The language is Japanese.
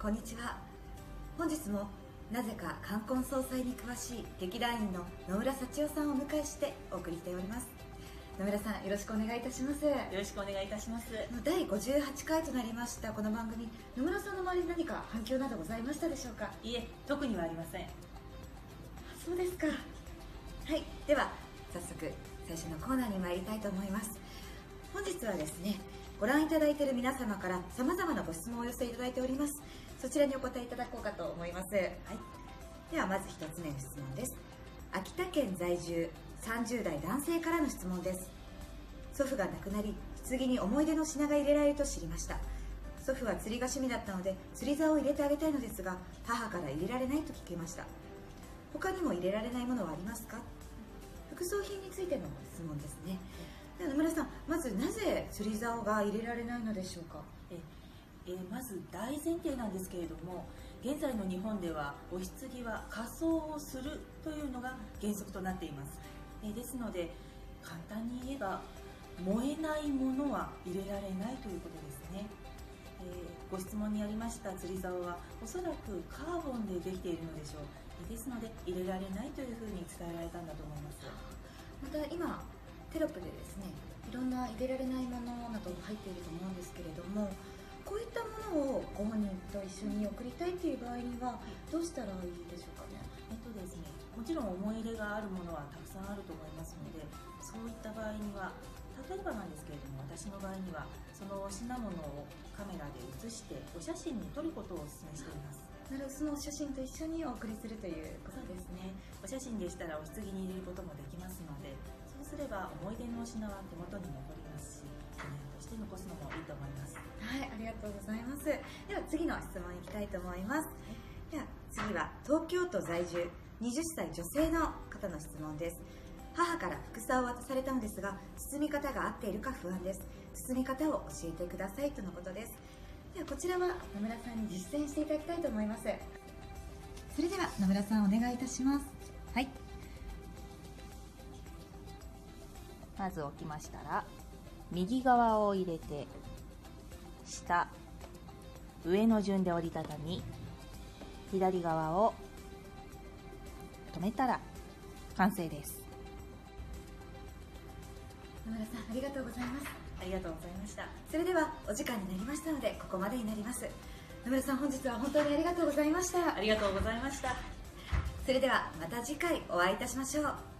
こんにちは。本日もなぜか冠婚葬祭に詳しい劇団員の野村幸代さんをお迎えしてお送りしております。野村さんよろしくお願いいたします。よろしくお願いいたします。第58回となりましたこの番組野村さんの周りに何か反響などございましたでしょうか？いえ特にはありません。そうですか。はいでは早速最初のコーナーに参りたいと思います。本日はですねご覧いただいている皆様からさまざまなご質問をお寄せいただいております。そちらにお答えいただこうかと思います、はい、ではまず1つ目の質問です。秋田県在住30代男性からの質問です。祖父が亡くなり棺に思い出の品が入れられると知りました。祖父は釣りが趣味だったので釣り竿を入れてあげたいのですが母から入れられないと聞きました。他にも入れられないものはありますか？副葬品についての質問ですね野村さんまずなぜ釣り竿が入れられないのでしょうか？ええまず大前提なんですけれども現在の日本ではお棺は仮装をするというのが原則となっています。えですので簡単に言えば燃えないものは入れられないということですね、えー、ご質問にありました釣り竿はおそらくカーボンでできているのでしょう。ですので入れられないというふうに伝えられたんだと思います。また今テロップでですねいろんな入れられないものなど入っていると思うんですけれどもこういったものをご本人と一緒に送りたいという場合にはどうしたらいいでしょうかね？えっとですねもちろん思い入れがあるものはたくさんあると思いますのでそういった場合には例えばなんですけれども私の場合にはそのお品物をカメラで写してお写真に撮ることをお勧めしています。なるほどその写真と一緒にお送りするということですね。お写真でしたらお棺に入れることもできますのですれば思い出のお品は手元に残りますし記念として残すのもいいと思います。はいありがとうございます。では次の質問いきたいと思います、はい、では次は東京都在住20歳女性の方の質問です。母から服装を渡されたのですが包み方が合っているか不安です。包み方を教えてくださいとのことです。ではこちらは野村さんに実践していただきたいと思います。それでは野村さんお願いいたします。はいまず置きましたら右側を入れて下上の順で折りたたみ左側を止めたら完成です。野村さんありがとうございます。ありがとうございました。それではお時間になりましたのでここまでになります。野村さん本日は本当にありがとうございました。ありがとうございました。それではまた次回お会いいたしましょう